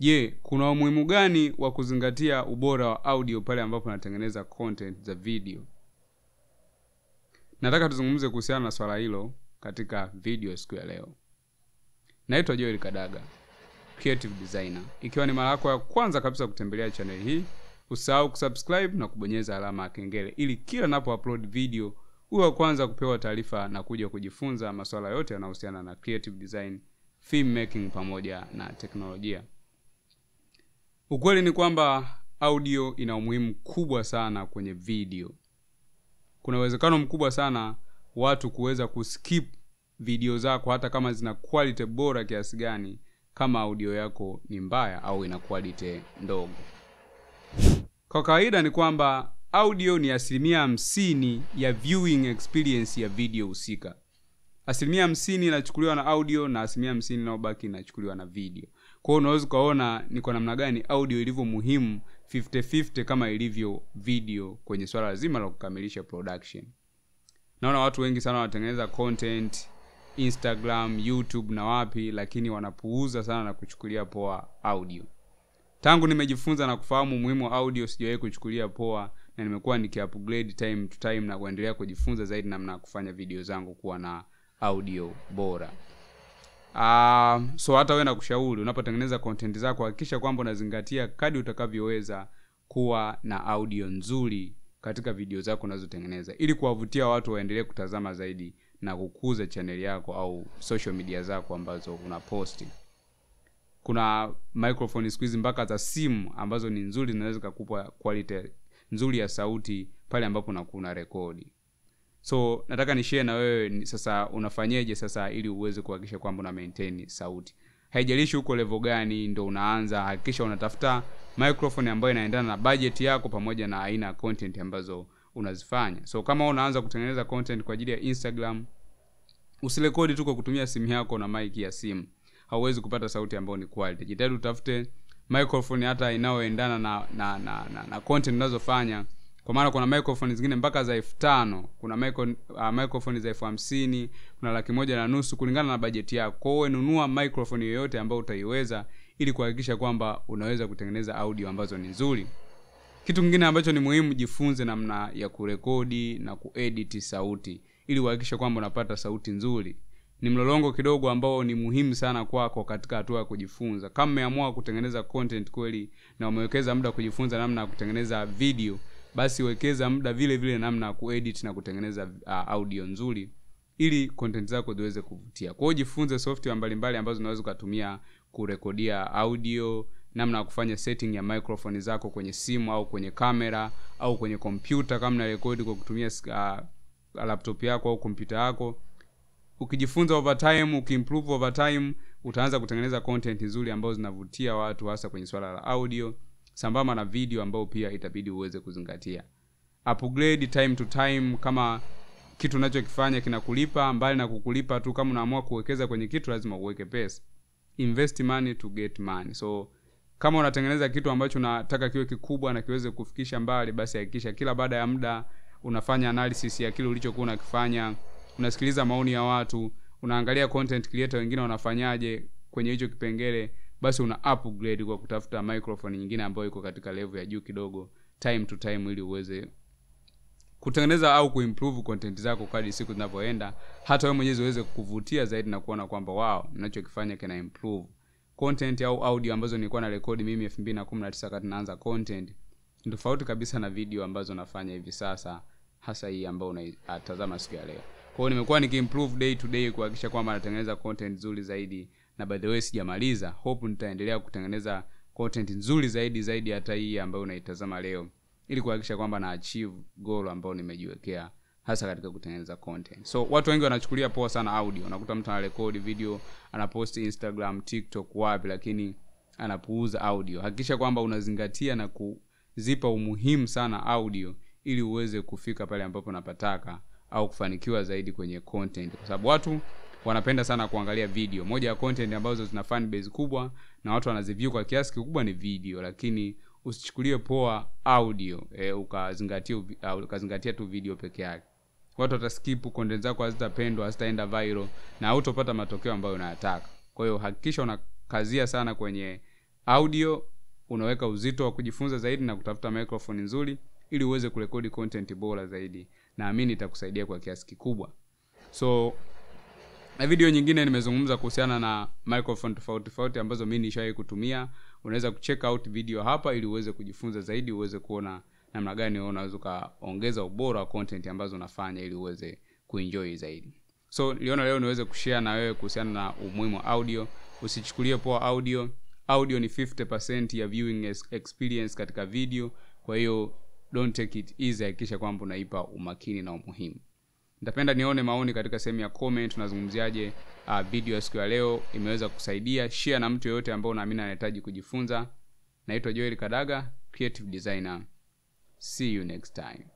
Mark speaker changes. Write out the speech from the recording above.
Speaker 1: je kuna umuhimu gani wa kuzingatia ubora wa audio pale ambapo natengeneza content za video? Nataka tuzungumze kuhusiana na swala hilo katika video siku ya leo. Naitwa joel kadaga creative designer. Ikiwa ni mara yako ya kwanza kabisa kutembelea channel hii usahau kusubscribe na kubonyeza alama ya kengele ili kila napo upload video uwe wa kwanza kupewa taarifa na kuja kujifunza masuala yote yanayohusiana na creative design film making pamoja na teknolojia ukweli ni kwamba audio ina umuhimu kubwa sana kwenye video. Kuna uwezekano mkubwa sana watu kuweza kuskip video zako hata kama zina quality bora kiasi gani kama audio yako ni mbaya au ina quality ndogo. Kwa kawaida ni kwamba audio ni asilimia hamsini ya viewing experience ya video husika. Asilimia hamsini inachukuliwa na audio na asilimia hamsini inayobaki inachukuliwa na video kwa hiyo unaweza ukaona ni kwa namna gani audio ilivyo muhimu 50-50 kama ilivyo video kwenye swala zima la kukamilisha production. Naona watu wengi sana wanatengeneza content instagram youtube na wapi lakini wanapuuza sana na kuchukulia poa audio. Tangu nimejifunza na kufahamu umuhimu wa audio sijawahi kuchukulia poa na nimekuwa nikiupgrade time to time na kuendelea kujifunza zaidi namna ya kufanya video zangu kuwa na audio bora uh, so hata wewe nakushauri unapotengeneza content zako hakikisha kwamba unazingatia kadi utakavyoweza kuwa na audio nzuri katika video zako unazotengeneza ili kuwavutia watu waendelee kutazama zaidi na kukuza chaneli yako au social media zako ambazo unaposti. Kuna microphone siku hizi mpaka za simu ambazo ni nzuri zinaweza kukupa quality nzuri ya sauti pale ambapo unakuwa una rekodi so nataka nishie na wewe sasa unafanyeje sasa ili uweze kuhakikisha kwamba una maintain sauti. Haijalishi huko level gani ndo unaanza hakikisha unatafuta microphone ambayo inaendana na budget yako pamoja na aina ya content ambazo unazifanya. So kama unaanza kutengeneza content kwa ajili ya instagram usirekodi tu kwa kutumia simu yako na mic ya simu. Hauwezi kupata sauti ambayo ni quality. Jitahidi utafute microphone hata inayoendana na na, na, na, na content unazofanya kwa maana kuna microphone zingine mpaka za elfu tano kuna micro, uh, microphone za elfu hamsini kuna laki moja na nusu kulingana na bajeti yako. Kwa hiyo nunua microphone yoyote ambayo utaiweza ili kuhakikisha kwamba unaweza kutengeneza audio ambazo ni nzuri. Kitu kingine ambacho ni muhimu jifunze namna ya kurekodi na kuedit sauti ili uhakikishe kwamba unapata sauti nzuri. Ni mlolongo kidogo ambao ni muhimu sana kwako katika hatua ya kujifunza. Kama umeamua kutengeneza content kweli na umewekeza muda kujifunza namna ya kutengeneza video basi wekeza muda vile vile namna ya kuedit na kutengeneza uh, audio nzuri ili content zako ziweze kuvutia. Kwa hiyo jifunze software mbalimbali ambazo unaweza ukatumia kurekodia audio namna ya kufanya setting ya microphone zako kwenye simu au kwenye kamera au kwenye kompyuta kama na rekodi kwa kutumia uh, laptop yako au kompyuta yako. Ukijifunza over time ukiimprove over time utaanza kutengeneza content nzuri ambazo zinavutia watu hasa kwenye swala la audio sambamba na video ambayo pia itabidi uweze kuzingatia. Upgrade time to time kama kitu unachokifanya kinakulipa mbali na kukulipa tu kama unaamua kuwekeza kwenye kitu lazima uweke pesa. Invest money to get money. So kama unatengeneza kitu ambacho unataka kiwe kikubwa na kiweze kufikisha mbali basi hakikisha kila baada ya muda unafanya analysis ya kile ulichokuwa unakifanya unasikiliza maoni ya watu unaangalia content creator wengine wanafanyaje kwenye hicho kipengele basi una upgrade kwa kutafuta microphone nyingine ambayo iko katika level ya juu kidogo time to time ili uweze kutengeneza au kuimprove content zako kadri siku zinavyoenda hata wewe mwenyewe uweze kukuvutia zaidi na kuona kwamba wow ninachokifanya kina improve. Content au audio ambazo nilikuwa na rekodi mimi 2019 wakati naanza content tofauti kabisa na video ambazo nafanya hivi sasa hasa hii ambayo unatazama siku ya leo. Kwa hiyo nimekuwa nikiimprove day to day kuhakikisha kwamba natengeneza content nzuri zaidi na by the way sijamaliza. Hope nitaendelea kutengeneza content nzuri zaidi zaidi hata hii ambayo unaitazama leo ili kuhakikisha kwamba na achieve goal ambayo nimejiwekea hasa katika kutengeneza content. So watu wengi wanachukulia poa sana audio. Unakuta mtu anarekodi video anapost instagram tiktok wapi lakini anapuuza audio. Hakikisha kwamba unazingatia na kuzipa umuhimu sana audio ili uweze kufika pale ambapo unapataka au kufanikiwa zaidi kwenye content. Kwa sababu watu wanapenda sana kuangalia video. Moja ya content ambazo zina fan base kubwa na watu wanaziview kwa kiasi kikubwa ni video lakini usichukulie poa audio e, ukazingatia uh, ukazingatia tu video peke yake. Watu wataskip content zako hazitapendwa hazitaenda viral na hautopata matokeo ambayo unayataka. Kwa hiyo hakikisha unakazia sana kwenye audio unaweka uzito wa kujifunza zaidi na kutafuta microphone nzuri ili uweze kurekodi content bora zaidi. Naamini itakusaidia kwa kiasi kikubwa. So na video nyingine nimezungumza kuhusiana na microphone tofauti tofauti ambazo mi nishawahi kutumia. Unaweza kucheck out video hapa ili uweze kujifunza zaidi uweze kuona namna gani unaweza ukaongeza ubora wa content ambazo unafanya ili uweze kuenjoy zaidi. So niliona leo niweze kushare na wewe kuhusiana na umuhimu wa audio. Usichukulie poa audio. Audio ni 50% ya viewing experience katika video. Kwa hiyo don't take it easy hakikisha kwamba unaipa umakini na umuhimu nitapenda nione maoni katika sehemu ya comment unazungumziaje uh, video ya siku ya leo imeweza kusaidia share na mtu yoyote ambao unaamini anahitaji kujifunza. Naitwa joel kadaga creative designer. See you next time